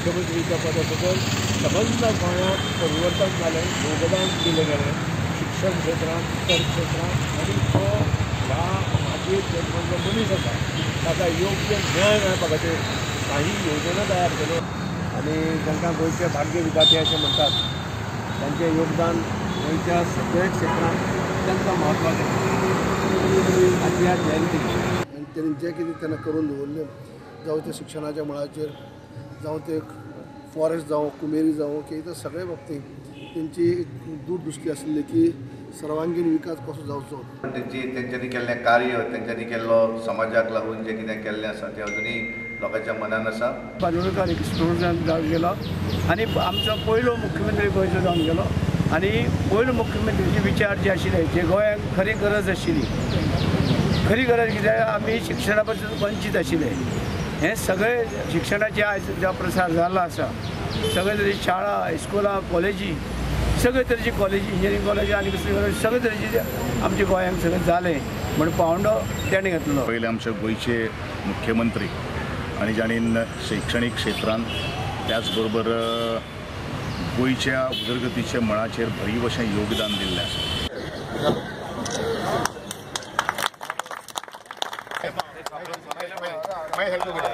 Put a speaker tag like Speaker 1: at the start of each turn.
Speaker 1: मुख्यमंत्रीच्या पदाबद्दल सबंध पाण्यात परिवर्तन जालें योगदान दिलें गेलं शिक्षण क्षेत्रांत इतर क्षेत्रांत आनी तो ह्या माझे जल्मल्लो मनीस आसा ताका योग्य न्याय मेळपा खातीर काही योजना तयार केल्यो. आनी तांकां गोंयचे भाग्य विधाते अशें म्हणटात तांचें योगदान गोंयच्या सगळ्या क्षेत्रांत अत्यंत म्हत्वाचें आजची ह्या जयंती
Speaker 2: आनी तेणी जें कितें तेन्ना करून दवरलें जावं ते शिक्षणाच्या मळाचेर जावं ते फॉरेस्ट जावं कुमेरी जावं की इतर सगळे बाबतींत तेंची एक दूरदृश्टी आशिल्ली की सर्वांगीण विकास कसो जावचो
Speaker 3: तेंची तेंच्यांनी केल्लें कार्य तेंच्यांनी केल्लो समाजाक लागून जें कितें केल्लें आसा तें अजुनी लोकांच्या मनान आसा
Speaker 4: बांदोडकार एक स्टुडंट जावन गेलो. आनी आमचो पयलो मुख्यमंत्री गोंयचो जावन गेलो. आनी पयलो मुख्यमंत्रीचे विचार जे आशिल्ले जे गोंयांक खरी गरज आशिल्ली खरी गरज कित्याक आमी शिक्षणा पासून वंचीत आशिल्ले हे सगळे शिक्षणाचे आयज जो प्रसार जाल्लो आसा सगळे तरेची शाळा हायस्कुलां कॉलेजी सगळे तरेची कॉलेजी इंजिनियरींग कॉलेजी आनी कसली कॉलेज सगळे तरेचे आमच्या गोंयांत सगळें जालें म्हणून पावंडो तेणें घेतलो
Speaker 5: पहिले आमचे गोयचे मुख्यमंत्री आणि जाणीन शैक्षणीक क्षेत्रांत त्याचबरोबर बरोबर गोंयच्या उदरगतीच्या मळाचेर भरीव अशें योगदान दिल्लें आसा Mấy thằng tôi mình